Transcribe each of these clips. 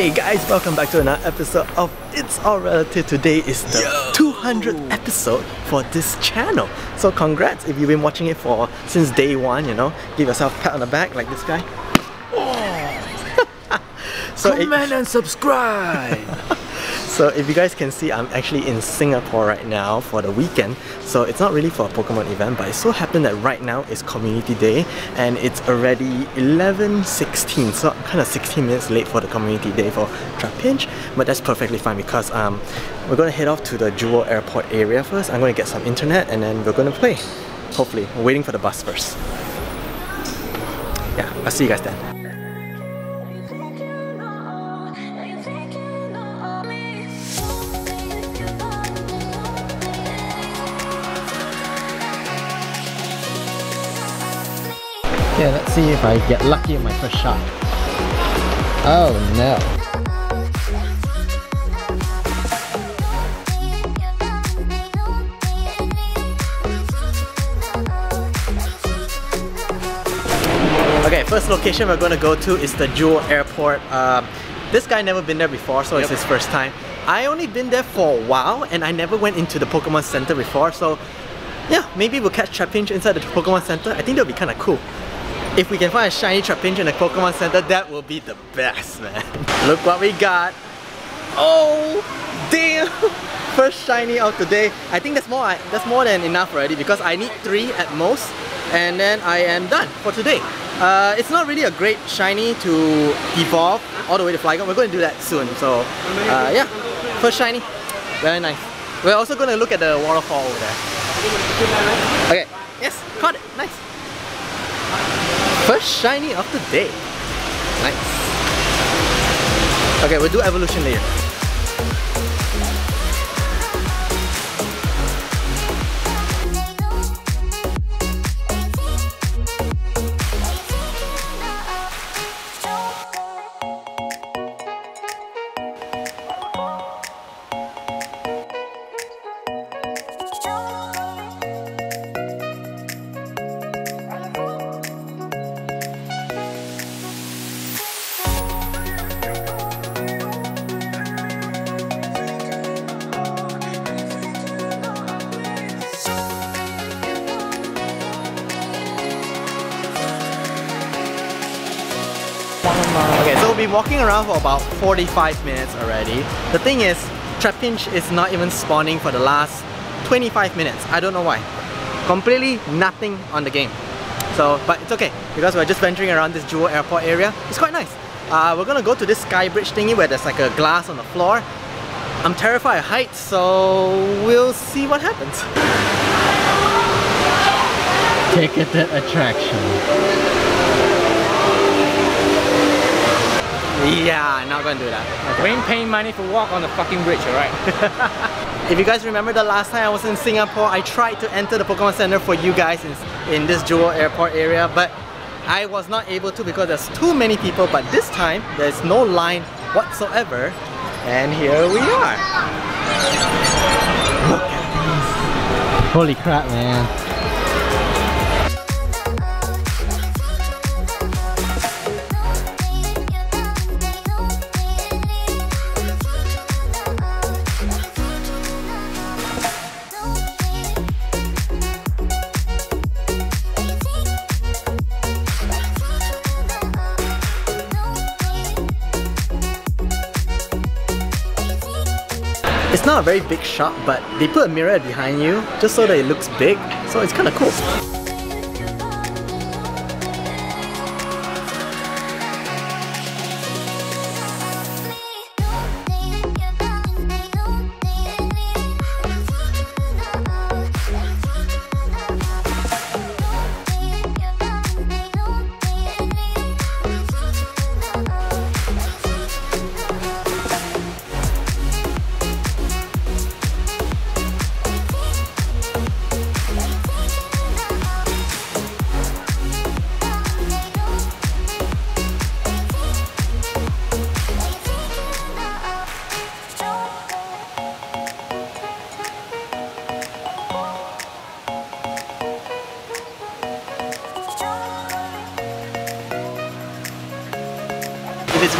Hey guys, welcome back to another episode of It's All Relative. Today is the Yo! 200th episode for this channel. So congrats if you've been watching it for since day one, you know. Give yourself a pat on the back like this guy. Oh. so it- Comment and subscribe. So if you guys can see, I'm actually in Singapore right now for the weekend. So it's not really for a Pokemon event, but it so happened that right now is Community Day and it's already 11.16. So I'm kind of 16 minutes late for the Community Day for Trapinch, but that's perfectly fine because um, we're going to head off to the Jewel Airport area first. I'm going to get some internet and then we're going to play. Hopefully, we're waiting for the bus first. Yeah, I'll see you guys then. Okay, let's see if I get lucky in my first shot. Oh no. Okay, first location we're going to go to is the Jewel Airport. Uh, this guy never been there before, so it's his first time. I only been there for a while, and I never went into the Pokemon Center before, so yeah, maybe we'll catch Trapinch inside the Pokemon Center. I think that'll be kind of cool. If we can find a shiny Trapinch in the Pokemon Center, that will be the best, man. Look what we got. Oh, damn! First shiny of the day. I think that's more. That's more than enough already because I need three at most, and then I am done for today. Uh, it's not really a great shiny to evolve all the way to Flygon. We're going to do that soon. So, uh, yeah, first shiny, very nice. We're also going to look at the waterfall over there. Okay, yes, caught it. Nice. First shiny of the day. Nice. Okay, we'll do evolution later. Okay, so we've been walking around for about 45 minutes already. The thing is, Trapinch is not even spawning for the last 25 minutes. I don't know why. Completely nothing on the game. So, but it's okay because we're just venturing around this Jewel Airport area. It's quite nice. Uh, we're gonna go to this sky bridge thingy where there's like a glass on the floor. I'm terrified of heights, so we'll see what happens. Ticketed attraction. Yeah, not gonna do that. we ain't paying money for walk on the fucking bridge, alright? If you guys remember the last time I was in Singapore, I tried to enter the Pokemon Center for you guys in, in this Jewel Airport area, but I was not able to because there's too many people, but this time there's no line whatsoever, and here we are. Look at these. Holy crap, man. Not a very big shop, but they put a mirror behind you just so that it looks big, so it's kind of cool.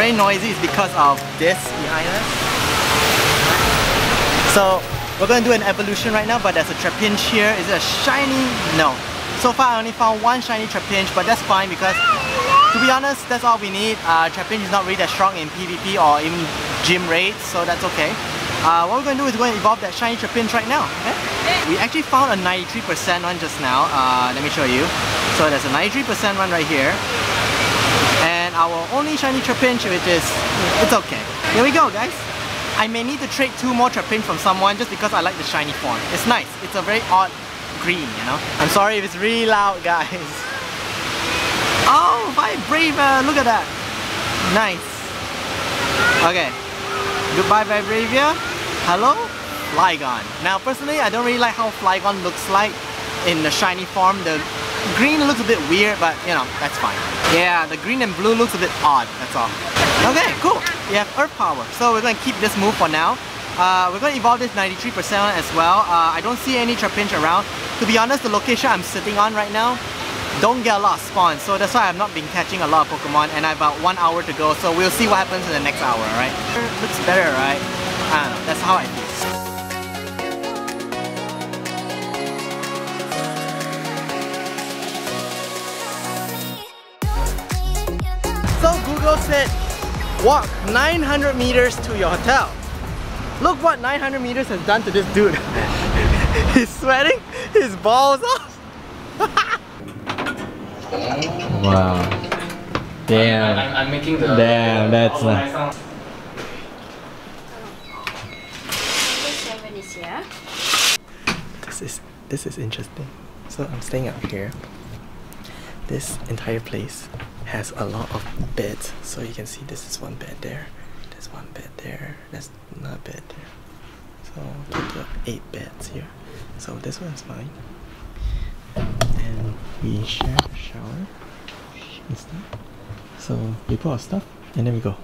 Very noisy, is because of this behind us. So we're gonna do an evolution right now, but there's a Trapinch here. Is it a shiny? No. So far I only found one shiny Trapinch, but that's fine because to be honest, that's all we need. Uh, Trapinch is not really that strong in PvP or even gym raids, so that's okay. Uh, what we're going to do is we're going to evolve that shiny Trapinch right now. Okay? We actually found a 93% one just now. Uh, let me show you. So there's a 93% one right here. Our only shiny Trapinch, which is, it's okay. Here we go guys. I may need to trade two more Trapinch from someone just because I like the shiny form. It's nice. It's a very odd green, you know? I'm sorry if it's really loud guys. Oh, Vibrava! Look at that! Nice. Okay. Goodbye Vibrava. Hello? Flygon. Now personally, I don't really like how Flygon looks like in the shiny form. The green looks a bit weird, but you know, that's fine. Yeah, the green and blue looks a bit odd, that's all. Okay, cool. We have Earth Power. So we're to keep this move for now. Uh, we're to evolve this 93% as well. Uh, I don't see any Trapinch around. To be honest, the location I'm sitting on right now don't get a lot of spawns, so that's why I've not been catching a lot of Pokemon and I have about one hour to go, so we'll see what happens in the next hour, right? Looks better, right? I don't know, that's how I feel. Google said, walk 900 meters to your hotel. Look what 900 meters has done to this dude. He's sweating his balls off. Wow. Damn. I'm, I'm making the Damn, that's outline nice. sound. Seven is here. This is this is interesting. So I'm staying out here. This entire place has a lot of beds. So you can see this is one bed there. There's one bed there. There's another bed there. So total eight beds here. So this one's mine. And we share a shower. So we put our stuff and then we go.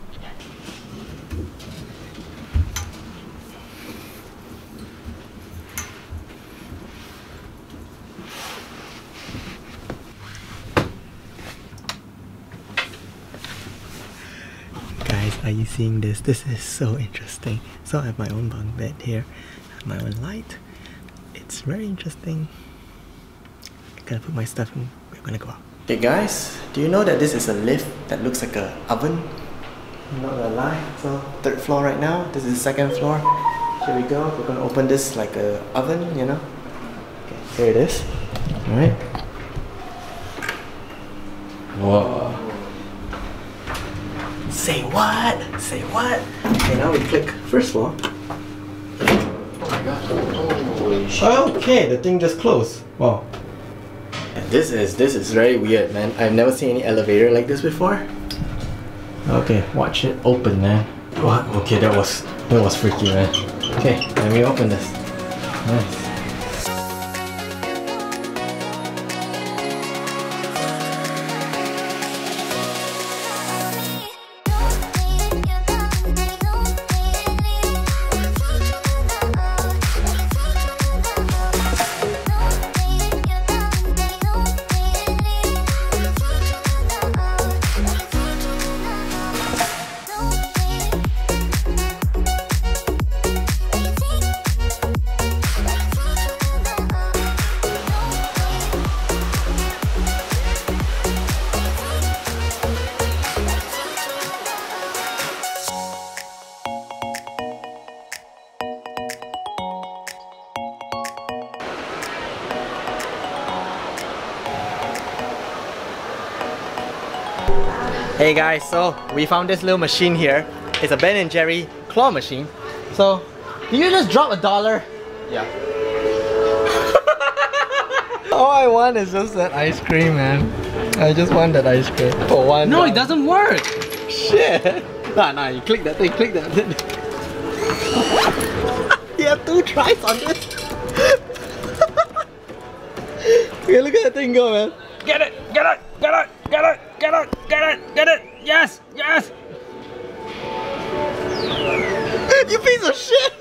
Guys, are you seeing this? This is so interesting. So I have my own bunk bed here, I my own light. It's very interesting. I gotta put my stuff in. We're gonna go out. Hey guys, do you know that this is a lift that looks like a oven? I'm not gonna lie. So third floor right now. This is the second floor. Here we go. We're gonna open this like a oven, you know. Okay, here it is. All right. Whoa. Say what? Say what? Okay, now we click first floor. Oh my god. Holy shit. Okay, the thing just closed. Wow. This is this is very weird, man. I've never seen any elevator like this before. Okay, watch it open, man. What? Okay, that was that was freaky, man. Okay, let me open this. Nice. Hey guys, so we found this little machine here. It's a Ben and Jerry claw machine. So, did you just drop a dollar? Yeah. All I want is just that ice cream, man. I just want that ice cream for one. No, dollar. it doesn't work. Shit. Nah, nah, you click that thing, click that thing. you have two tries on this. okay, look at that thing go, man. Get it, get it, get it, get it, Get it! Get it! Get it! Yes! Yes! you piece of shit!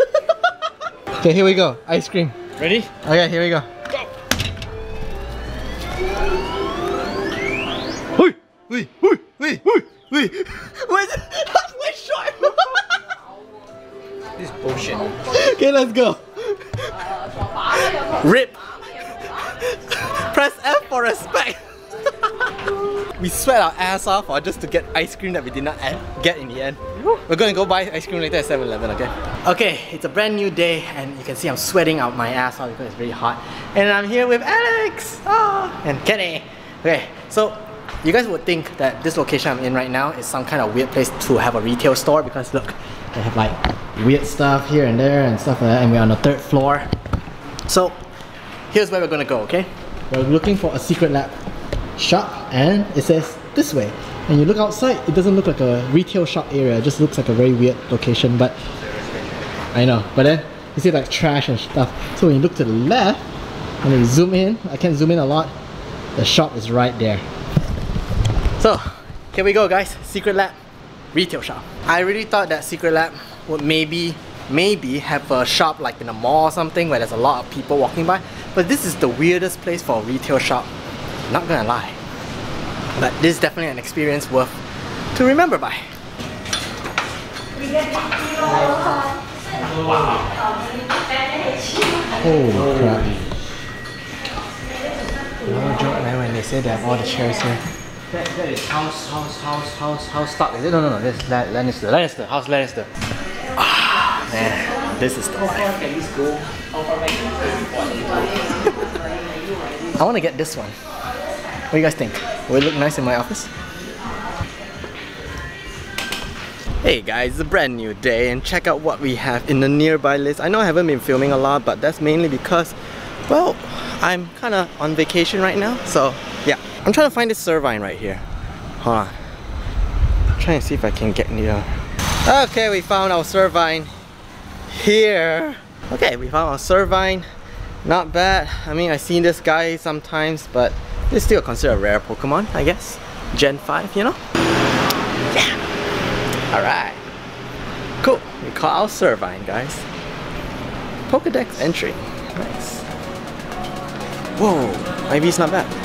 okay, here we go. Ice cream. Ready? Okay, here we go. Go! Hui! Hui! Hui! Hui! Hui! Hui! Where's way short? this is bullshit. Okay, let's go. Rip! Press F for respect! We sweat our ass off or just to get ice cream that we did not get in the end. We're gonna go buy ice cream later at 7-Eleven, okay? Okay, it's a brand new day and you can see I'm sweating out my ass off because it's very hot. And I'm here with Alex! Oh, and Kenny. Okay, so you guys would think that this location I'm in right now is some kind of weird place to have a retail store because look, they have like weird stuff here and there and stuff like that and we're on the third floor. So here's where we're gonna go, okay? We're looking for a secret lab shop and it says this way. And you look outside, it doesn't look like a retail shop area, it just looks like a very weird location, but I know. But then you see like trash and stuff. So when you look to the left, and then you zoom in, I can't zoom in a lot, the shop is right there. So here we go guys, Secretlab retail shop. I really thought that Secretlab would maybe maybe have a shop like in a mall or something where there's a lot of people walking by. But this is the weirdest place for a retail shop. Not gonna lie. But this is definitely an experience worth to remember by. Holy crap. No joke man when they say they have all the chairs here. That, that is house, house, house, house, house stock. Is it? No, no, no. That's La- Lannister. Lannister. House Lannister. Ah, Man, this is the life. Can this go? I want to get this one. What do you guys think? Will it look nice in my office? Hey guys, it's a brand new day and check out what we have in the nearby list. I know I haven't been filming a lot, but that's mainly because, well, I'm kind of on vacation right now. So yeah, I'm trying to find this Servine right here. Hold on. I'm trying to see if I can get near. Okay, we found our Servine here. Okay, we found our Servine. Not bad. I mean, I've seen this guy sometimes, but it's still considered a rare Pokemon, I guess. Gen 5, you know? Yeah. Alright. Cool. We caught our Servine, guys. Pokedex entry. Nice. Whoa. Maybe it's not bad.